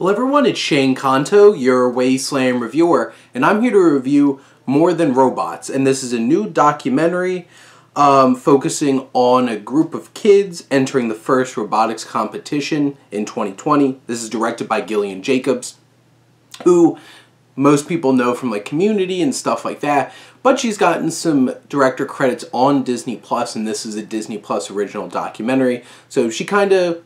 Hello everyone, it's Shane Kanto, your Wasteland reviewer, and I'm here to review More Than Robots, and this is a new documentary um, focusing on a group of kids entering the first robotics competition in 2020. This is directed by Gillian Jacobs, who most people know from like Community and stuff like that, but she's gotten some director credits on Disney Plus, and this is a Disney Plus original documentary, so she kind of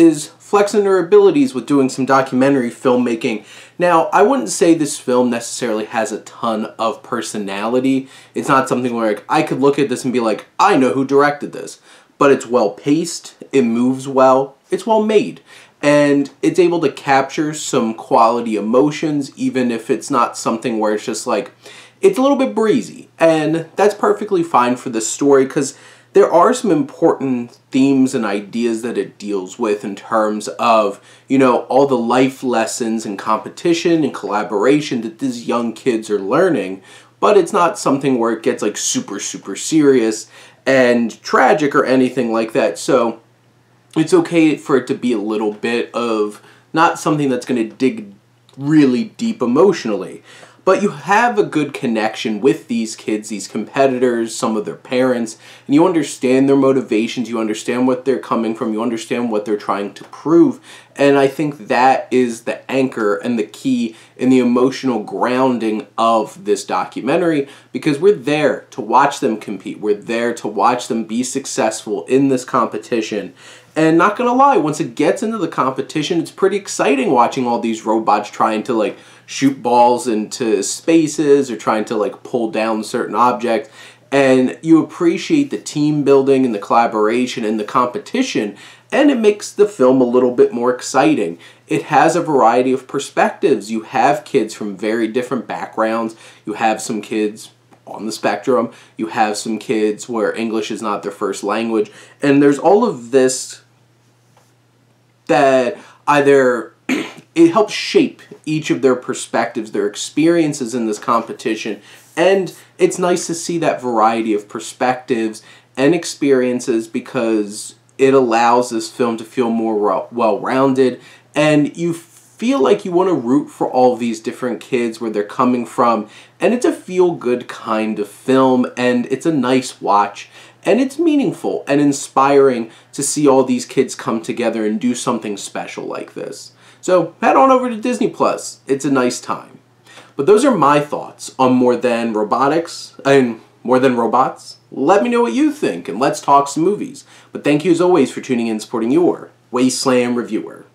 is flexing her abilities with doing some documentary filmmaking. Now, I wouldn't say this film necessarily has a ton of personality. It's not something where like, I could look at this and be like, I know who directed this. But it's well paced, it moves well, it's well made. And it's able to capture some quality emotions, even if it's not something where it's just like, it's a little bit breezy. And that's perfectly fine for the story because there are some important themes and ideas that it deals with in terms of, you know, all the life lessons and competition and collaboration that these young kids are learning, but it's not something where it gets like super, super serious and tragic or anything like that. So it's okay for it to be a little bit of not something that's going to dig really deep emotionally but you have a good connection with these kids, these competitors, some of their parents, and you understand their motivations, you understand what they're coming from, you understand what they're trying to prove, and I think that is the anchor and the key in the emotional grounding of this documentary because we're there to watch them compete. We're there to watch them be successful in this competition. And not gonna lie, once it gets into the competition, it's pretty exciting watching all these robots trying to like shoot balls into spaces or trying to like pull down certain objects and you appreciate the team building and the collaboration and the competition and it makes the film a little bit more exciting. It has a variety of perspectives. You have kids from very different backgrounds. You have some kids on the spectrum. You have some kids where English is not their first language. And there's all of this that either it helps shape each of their perspectives, their experiences in this competition, and it's nice to see that variety of perspectives and experiences because it allows this film to feel more well-rounded and you feel like you want to root for all these different kids where they're coming from and it's a feel-good kind of film and it's a nice watch and it's meaningful and inspiring to see all these kids come together and do something special like this. So head on over to Disney Plus. It's a nice time. But those are my thoughts on More Than Robotics and More Than Robots. Let me know what you think and let's talk some movies. But thank you as always for tuning in and supporting your Wasteland Reviewer.